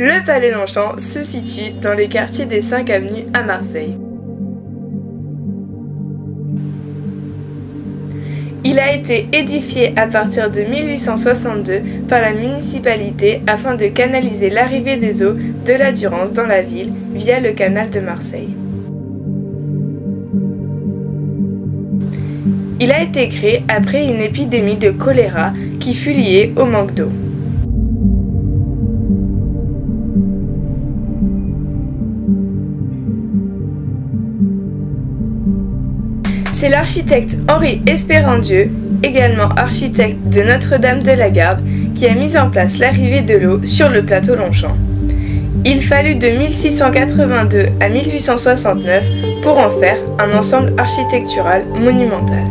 Le Palais Longchamp se situe dans les quartiers des 5 avenues à Marseille. Il a été édifié à partir de 1862 par la municipalité afin de canaliser l'arrivée des eaux de la Durance dans la ville via le canal de Marseille. Il a été créé après une épidémie de choléra qui fut liée au manque d'eau. C'est l'architecte Henri Espérandieu, également architecte de Notre-Dame de la Garde, qui a mis en place l'arrivée de l'eau sur le plateau Longchamp. Il fallut de 1682 à 1869 pour en faire un ensemble architectural monumental.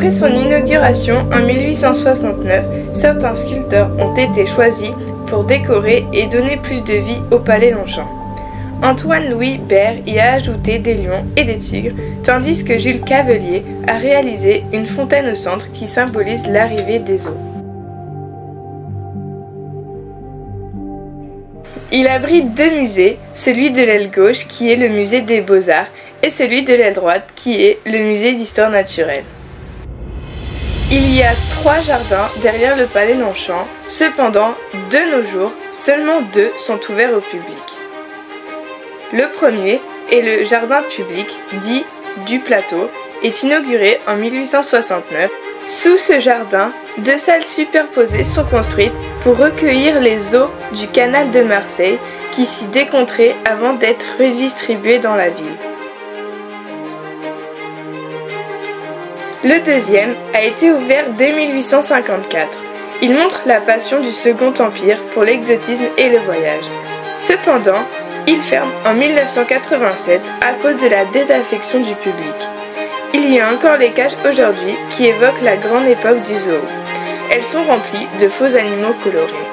Après son inauguration en 1869, certains sculpteurs ont été choisis pour décorer et donner plus de vie au palais Longchamp. Antoine-Louis Baird y a ajouté des lions et des tigres, tandis que Jules Cavelier a réalisé une fontaine au centre qui symbolise l'arrivée des eaux. Il abrite deux musées, celui de l'aile gauche qui est le musée des beaux-arts et celui de l'aile droite qui est le musée d'histoire naturelle. Il y a trois jardins derrière le palais Longchamp, cependant, de nos jours, seulement deux sont ouverts au public. Le premier est le jardin public, dit du plateau, est inauguré en 1869. Sous ce jardin, deux salles superposées sont construites pour recueillir les eaux du canal de Marseille qui s'y décontraient avant d'être redistribuées dans la ville. Le deuxième a été ouvert dès 1854. Il montre la passion du Second Empire pour l'exotisme et le voyage. Cependant, il ferme en 1987 à cause de la désaffection du public. Il y a encore les cages aujourd'hui qui évoquent la grande époque du zoo. Elles sont remplies de faux animaux colorés.